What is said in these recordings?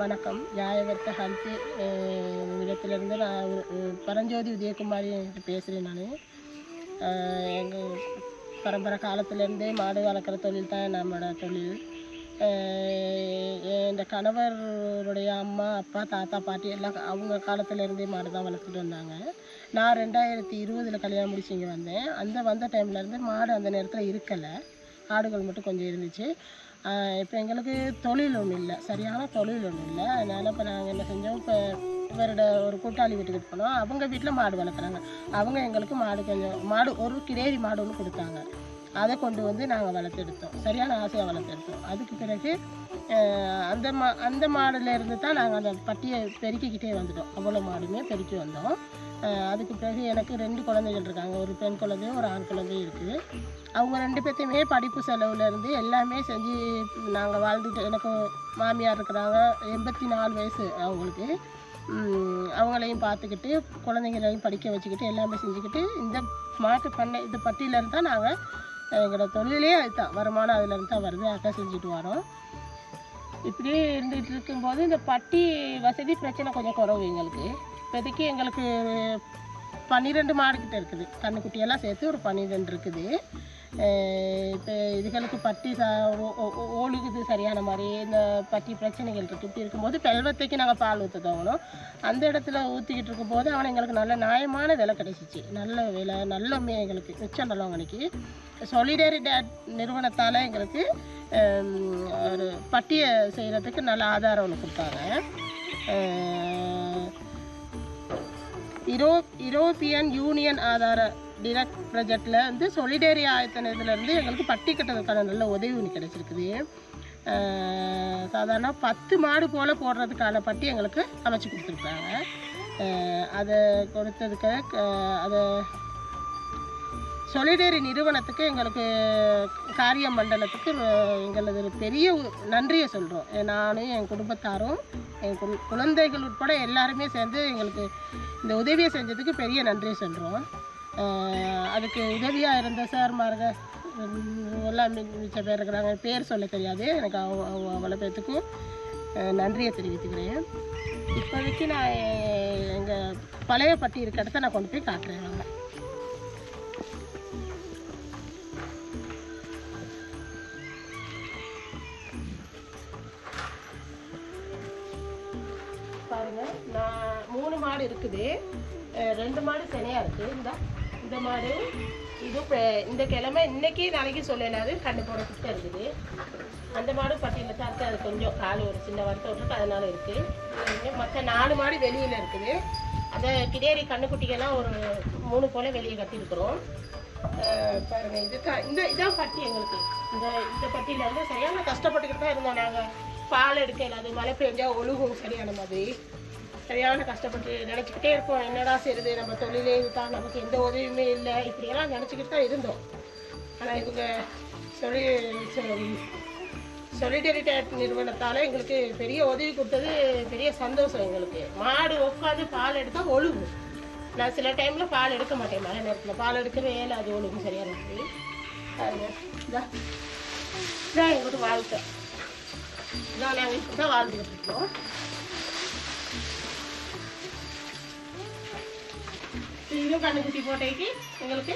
வணக்கம். நியாயவர்த்த ஹெல்த் இடத்துலேருந்து நான் பரஞ்சோதி உதயகுமாரி பேசுகிறேன் நான். எங்கள் பரம்பரை காலத்துலேருந்தே மாடு வளர்க்குற தொழில் தான் நம்மளோட தொழில். என் கணவருடைய அம்மா அப்பா தாத்தா பாட்டி எல்லாம் அவங்க காலத்துலேருந்தே மாடு தான் வளர்த்துட்டு வந்தாங்க. நான் ரெண்டாயிரத்தி இருபதில் கல்யாணம் முடிச்சு இங்கே வந்தேன். அந்த வந்த டைம்லேருந்து மாடு அந்த நேரத்தில் இருக்கலை. ஆடுகள் மட்டும் கொஞ்சம் இருந்துச்சு. இப்போ எங்களுக்கு தொழில் ஒன்றும் இல்லை. சரியான தொழில் ஒன்றும் இல்லை. அதனால் இப்போ நாங்கள் என்ன செஞ்சோம்? இப்போ இவரோட ஒரு கூட்டாளி வீட்டுக்கு போனோம். அவங்க வீட்டில் மாடு வளர்க்குறாங்க. அவங்க எங்களுக்கு மாடு கொஞ்சம் மாடு ஒரு கிடேரி மாடு ஒன்று கொடுத்தாங்க. அதை கொண்டு வந்து நாங்கள் வளர்த்தெடுத்தோம் சரியான ஆசையாக வளர்த்தெடுத்தோம் அதுக்கு பிறகு அந்த மா அந்த மாடுலேருந்து தான் நாங்கள் அந்த பட்டியை பெருக்கிக்கிட்டே வந்துட்டோம். அவ்வளோ மாடுமே பெருக்கி வந்தோம். அதுக்கு பிறகு எனக்கு ரெண்டு குழந்தைகள் இருக்காங்க. ஒரு பெண் குழந்தையும் ஒரு ஆண் குழந்தையும் இருக்குது. அவங்க ரெண்டு பேர்த்தையுமே படிப்பு செலவுலேருந்து எல்லாமே செஞ்சு நாங்கள் வாழ்ந்துட்டு எனக்கு மாமியார் இருக்கிறாங்க. எண்பத்தி நாலு வயசு அவங்களுக்கு. அவங்களையும் பார்த்துக்கிட்டு குழந்தைங்களையும் படிக்க வச்சுக்கிட்டு எல்லாமே செஞ்சுக்கிட்டு இந்த மாட்டு பண்ணை இந்த பட்டியிலேருந்து தான் நாங்கள் எங்களோட தொழிலே அதுதான். வருமானம் அதுலேருந்து தான் வருது. அதான் செஞ்சுட்டு வரோம். இப்படியே இருந்துகிட்டு இருக்கும்போது இந்த பட்டி வசதி பிரச்சனை கொஞ்சம் குறவு எங்களுக்கு. இப்போதைக்கு எங்களுக்கு பன்னிரெண்டு மாடுக்கிட்ட இருக்குது. கண்ணுக்குட்டியெல்லாம் சேர்த்து ஒரு பன்னிரெண்டு இருக்குது. இப்போ இதுகளுக்கு பட்டி சா ஓ- சரியான மாதிரி. இந்த பட்டி பிரச்சனைகள் இருக்குது இப்படி இருக்கும்போது பெல்வத்தைக்கு நாங்கள் பால் ஊற்ற தோங்கணும் அந்த இடத்துல ஊற்றிக்கிட்டு இருக்கும்போது அவனை எங்களுக்கு நல்ல நியாயமான விலை கிடைச்சிச்சு. நல்ல விலை நல்ல எங்களுக்கு மிச்சம் நல்லவங்களுக்கு சொலிடரி டேட் நிறுவனத்தால் எங்களுக்கு ஒரு பட்டியை செய்கிறதுக்கு நல்ல ஆதாரம் ஒன்று கொடுத்தாங்க. யூரோ யூரோப்பியன் யூனியன் ஆதார டிரெக்ட் ப்ராஜெக்டில் வந்து சொலிடேரி ஆயத்தனத்துலேருந்து எங்களுக்கு பட்டி கட்டுறதுக்கான நல்ல உதவி ஒன்று கிடச்சிருக்குது. சாதாரண பத்து மாடு போல் போடுறதுக்கான பட்டி எங்களுக்கு அமைச்சு கொடுத்துருக்காங்க. அதை கொடுத்ததுக்கு அதை சொலிடேரி நிறுவனத்துக்கு எங்களுக்கு காரிய மண்டலத்துக்கு எங்களது பெரிய நன்றியை சொல்கிறோம் நானும் என் குடும்பத்தாரும் என் கு- குழந்தைகள் உட்பட எல்லாருமே சேர்ந்து எங்களுக்கு இந்த உதவியை செஞ்சதுக்கு பெரிய நன்றியை சொல்கிறோம் அதுக்கு உதவியாக இருந்த சார்மாருங்க எல்லாம் மி- மிச்ச பேர் இருக்கிறாங்க. பேர் சொல்ல தெரியாது. எனக்கு அவங்க அவ்வளோ பேர்த்துக்கும் நன்றியை தெரிவித்துக்கிறேன். இப்போதைக்கு நான் எங்கள் பழைய பட்டி இருக்க இடத்த நான் கொண்டு போய் காட்டுறேன் வாங்க. நான் மூணு மாடு இருக்குது. ரெண்டு மாடு சினையா இருக்குது இந்த இந்த மாடு இது இப்போ இந்த கிழமை இன்னைக்கு நாளைக்கு சொல்லலாது கண்ணு போட கிட்ட இருக்குது. அந்த மாடு பட்டியலில் தான் இருக்குது அது கொஞ்சம் கால் ஒரு சின்ன வருத்தம் இருக்குது அதனால இருக்குது மற்ற நாலு மாடு வெளியில் இருக்குது. அதை கிடேரி கண்ணுக்குட்டிகள்லாம் ஒரு மூணு போல வெளியே கட்டியிருக்கிறோம். பாருங்கள் இது இதுதான் இந்த இதான் பட்டி எங்களுக்கு. இந்த இந்த பட்டியில் வந்து சரியான கஷ்டப்பட்டுக்கிட்டு தான் இருந்தோம் நாங்கள் பால் எடுக்க இல்லாது மழை பெஞ்சால் ஒழுகும் சரியான மாதிரி. சரியான கஷ்டப்பட்டு நினச்சிக்கிட்டே இருப்போம். என்னடா செய்யுது நம்ம தொழிலே இதுதான். நமக்கு எந்த உதவியுமே இல்லை. இப்படியெல்லாம் நினச்சிக்கிட்டு தான் இருந்தோம். ஆனால் இவங்க சொல்லி சொலிடரிட்டேட் நிறுவனத்தால் எங்களுக்கு பெரிய உதவி கொடுத்தது பெரிய சந்தோஷம் எங்களுக்கு. மாடு உட்காந்து பால் எடுத்தால் ஒழுகும். நான் சில டைமில் பால் எடுக்க மாட்டேன். மழை நேரத்தில் பால் எடுக்கவே இல்லை. அது ஒழுகும் சரியாக இருக்குது பாருங்க. இதான் எங்களுக்கு வாழ்க்கை இதான் நாங்கள் இப்போ தான் வாழ்ந்துக்கிட்டு இருக்கோம். இதுவும் கண்ணுக்குட்டி போட்டைக்கு எங்களுக்கு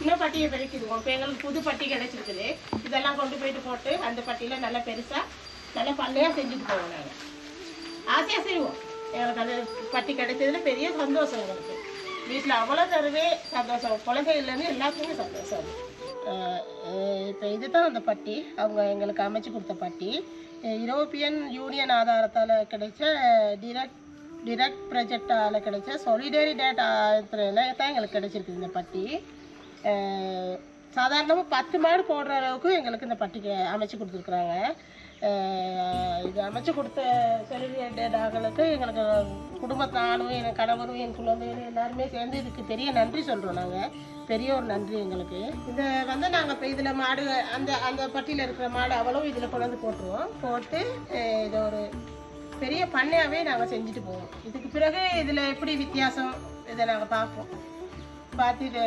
இன்னும் பட்டியை பெருக்கிடுவோம். இப்போ எங்களுக்கு புது பட்டி கிடைச்சிருக்குது. இதெல்லாம் கொண்டு போயிட்டு போட்டு அந்த பட்டியில் நல்லா பெருசாக நல்லா பல்லையாக செஞ்சுட்டு போவோம் நாங்கள் ஆசையாக செய்வோம். எங்களுக்கு அந்த பட்டி கிடைச்சதுல பெரிய சந்தோஷம் எங்களுக்கு. வீட்டில் அவ்வளோ தருவே சந்தோஷம். குழந்தைகள்லேருந்து எல்லாத்துக்குமே சந்தோஷம். இப்போ இதுதான் அந்த பட்டி. அவங்க எங்களுக்கு அமைச்சு கொடுத்த பட்டி. யூரோப்பியன் யூனியன் ஆதாரத்தால் கிடைச்ச டிரெக்ட் டிரெக்ட் ப்ரொஜெக்டால் கிடைச்ச சொலிடரி டேட்டா தான் எங்களுக்கு கிடைச்சிருக்கு இந்த பட்டி. சாதாரணமாக பத்து மாடு போடுற அளவுக்கு எங்களுக்கு இந்த பட்டிக்கு அமைச்சு கொடுத்துருக்குறாங்க. இது அமைச்சு கொடுத்த சொலிடரி டேட்டாக்களுக்கு எங்களுக்கு குடும்பத்தானும் என் கணவரும் என் குழந்தைகளும் எல்லாருமே சேர்ந்து இதுக்கு பெரிய நன்றி சொல்கிறோம் நாங்கள் பெரிய ஒரு நன்றி எங்களுக்கு. இதை வந்து நாங்கள் இப்போ இதில் மாடு அந்த அந்த பட்டியில் இருக்கிற மாடு அவ்வளோ இதில் கொண்டு வந்து போட்டுருவோம். போட்டு இதை ஒரு பெரிய பண்ணையாகவே நாங்கள் செஞ்சுட்டு போவோம். இதுக்கு பிறகு இதில் எப்படி வித்தியாசம் இதை நாங்கள் பார்ப்போம். பார்த்து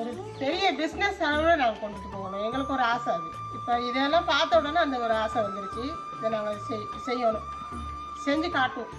ஒரு பெரிய பிஸ்னஸ் அளவில் நாங்கள் கொண்டுட்டு போகணும். எங்களுக்கு ஒரு ஆசை அது. இப்போ இதெல்லாம் பார்த்த உடனே அந்த ஒரு ஆசை வந்துருச்சு. இதை நாங்கள் செய் செய்யணும். செஞ்சு காட்டுவோம்.